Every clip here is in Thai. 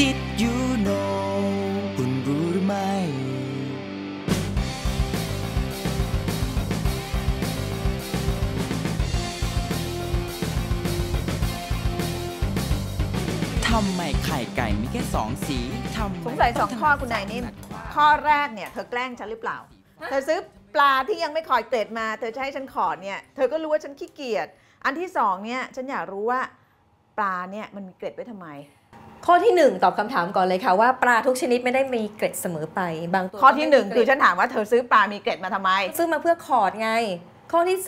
Did you know คุณรู้หรือไม่ ทำไมไข่ไก่มีแค่สองสีทำไมสงสัยสองข้อคุณนายนิ่ม ข้อแรกเนี่ยเธอแกล้งฉันหรือเปล่า เธอซื้อปลาที่ยังไม่ขอดเกล็ดมา เธอจะให้ฉันขอดเนี่ย เธอก็รู้ว่าฉันขี้เกียจ อันที่สองเนี่ย ฉันอยากรู้ว่าปลาเนี่ยมันมีเกล็ดไว้ทำไม ข้อที่ 1 ตอบคำถามก่อนเลยค่ะว่าปลาทุกชนิดไม่ได้มีเกร็ดเสมอไปบางตัวข้อที่หนึ่งก็ไม่มีคือเกร็ดฉันถามว่าเธอซื้อปลามีเกล็ดมาทำไม ซื้อมาเพื่อขอดไง ข้อที่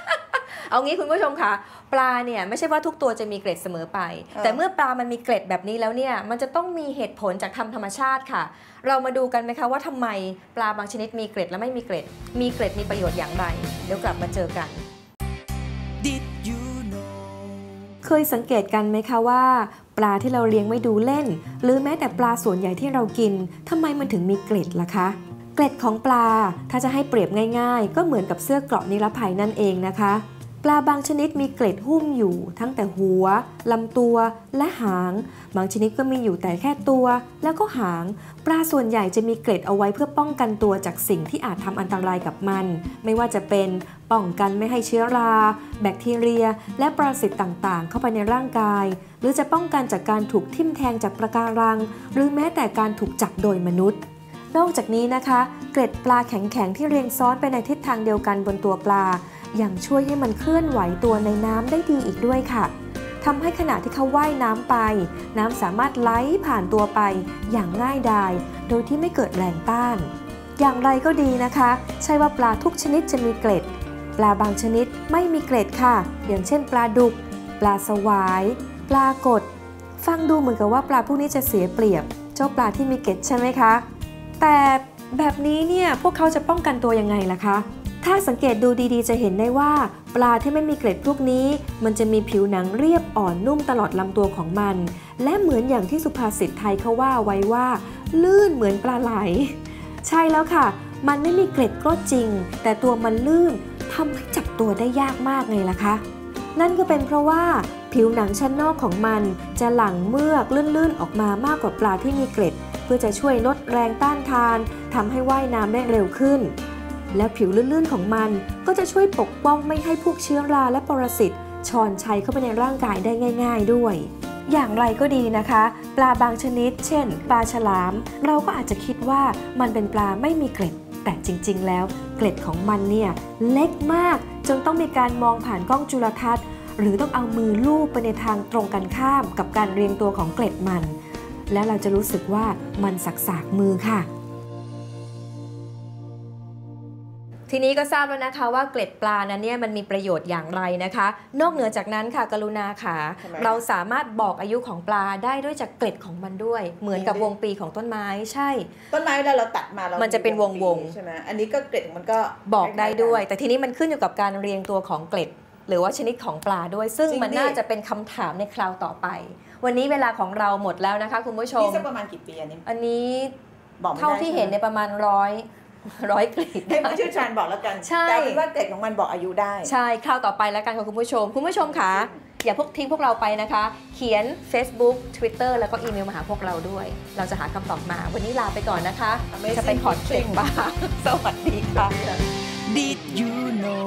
2 เอางี้คุณผู้ชมค่ะ ปลาเนี่ยไม่ใช่ว่าทุกตัวจะมีเกร็ดเสมอไปเออแต่เมื่อปลามันมีเกร็ดแบบนี้แล้วเนี่ยมันจะต้องมีเหตุผลจากธรรมธรรมชาติค่ะ เรามาดูกันไหมคะว่าทำไมปลาบางชนิดมีเกร็ดและไม่มีเกร็ด มีเกร็ดมีประโยชน์อย่างไรเดี๋ยวกลับมาเจอกัน Did you know เคยสังเกตกันไหมคะว่า ปลาที่เราเลี้ยงไว้ดูเล่น หรือแม้แต่ปลาส่วนใหญ่ที่เรากินทำไมมันถึงมีเกล็ดล่ะคะ เกล็ดของปลาถ้าจะให้เปรียบง่าย ๆ ก็เหมือนกับเสื้อเกราะนิรภัยนั่นเองนะคะ ปลาบางชนิดมีเกล็ดหุ้มอยู่ ทั้งแต่หัวลำตัวและหาง บางชนิดก็มีอยู่แต่แค่ตัว แล้วก็หาง ปลาส่วนใหญ่จะมีเกล็ดเอาไว้เพื่อป้องกันตัวจากสิ่งที่อาจทำอันตรายกับมัน ไม่ว่าจะเป็นป้องกันไม่ให้เชื้อรา แบคทีเรีย และปรสิตต่างๆ เข้าไปในร่างกาย หรือจะป้องกันจากการถูกทิ่มแทงจากประการัง หรือแม้แต่การถูกจับโดยมนุษย์นอกจากนี้นะคะ เกล็ดปลาแข็งๆ ที่เรียงซ้อนไปในทิศทางเดียวกันบนตัวปลา ยังช่วยให้มันเคลื่อนไหวตัวในน้ำได้ดีอีกด้วยค่ะทำให้ขณะที่เขาว่ายน้ำไป น้ำสามารถไหลผ่านตัวไปอย่างง่ายดาย โดยที่ไม่เกิดแรงต้าน อย่างไรก็ดีนะคะ ใช่ว่าปลาทุกชนิดจะมีเกล็ด ปลาบางชนิดไม่มีเกล็ดค่ะ อย่างเช่น ปลาดุก ปลาสวาย ปลากด ฟังดูเหมือนกับว่าปลาพวกนี้จะเสียเปรียบ เจ้าปลาที่มีเกล็ดใช่ไหมคะ แต่ แบบนี้เนี่ยพวกเขาจะป้องกันตัวยังไงล่ะคะ ถ้าสังเกตดูดีๆ จะเห็นได้ว่า ปลาที่ไม่มีเกล็ดพวกนี้ มันจะมีผิวหนังเรียบอ่อนนุ่มตลอดลำตัวของมัน และเหมือนอย่างที่สุภาษิตไทยเขาว่าไว้ว่า ลื่นเหมือนปลาไหล ใช่แล้วค่ะ มันไม่มีเกล็ดก็จริง แต่ตัวมันลื่นทำให้จับตัวได้ยากมากไงล่ะคะ นั่นก็เป็นเพราะว่าผิวหนังชั้นนอกของมันจะหลั่งเมือกลื่นๆออกมามากกว่าปลาที่มีเกล็ด เพื่อจะช่วยลดแรงต้านทานทำให้ว่ายน้ำได้เร็วขึ้น และผิวลื่นๆของมันก็จะช่วยปกป้องไม่ให้พวกเชื้อราและปรสิตชอนชัยเข้าไปในร่างกายได้ง่าย ๆ ด้วย อย่างไรก็ดีนะคะ ปลาบางชนิด เช่น ปลาฉลาม เราก็อาจจะคิดว่ามันเป็นปลาไม่มีเกล็ด แต่จริง ๆ แล้ว เกล็ดของมันเนี่ยเล็กมาก จนต้องมีการมองผ่านกล้องจุลทรรศน์ หรือต้องเอามือลูบไปในทางตรงกันข้ามกับการเรียงตัวของเกล็ดมัน และเราจะรู้สึกว่ามันสักๆมือค่ะทีนี้ก็ทราบแล้วนะคะว่าเกล็ดปลานั้นเนี่ยมันมีประโยชน์อย่างไรนะคะ นอกเหนือจากนั้นค่ะกรุณาค่ะทำไมเราสามารถบอกอายุของปลาได้ด้วยจากเกล็ดของมันด้วย เหมือนกับวงปีของต้นไม้ใช่ ต้นไม้เวลาเราตัดมาเรามันจะเป็นวงๆใช่ไหมอันนี้ก็เกล็ดของมันก็บอกได้ด้วยคล้าๆแต่ทีนี้มันขึ้นอยู่กับการเรียงตัวของเกล็ด หรือว่าชนิดของปลาด้วย ซึ่งจริงมันดิน่าจะเป็นคำถามในคราวต่อไป วันนี้เวลาของเราหมดแล้วนะคะคุณผู้ชกันมนี่สักประมาณกี่ปีอันนี้อันนี้บอกไม่ได้เท่าที่เห็นในยประมาณร้อยร้อยกลีดให้ผู้เชี่ยวชาญบอกแล้วกันใช่แต่เอาเป็นว่าเกล็ดของมันบอกอายุได้ ใช่คราวต่อไปแล้วกันค่ะคุณผู้ชม คุณผู้ชมคะอย่าพวกทิ้งพวกเราไปนะคะ เขียน Facebook Twitter แล้วก็อีเมลมาหาพวกเราด้วย เราจะหาคำตอบมา วันนี้ลาไปก่อนนะคะ Amazing จะไปขอดเกล็ดบ้างสวัสดีค่ะ Did you know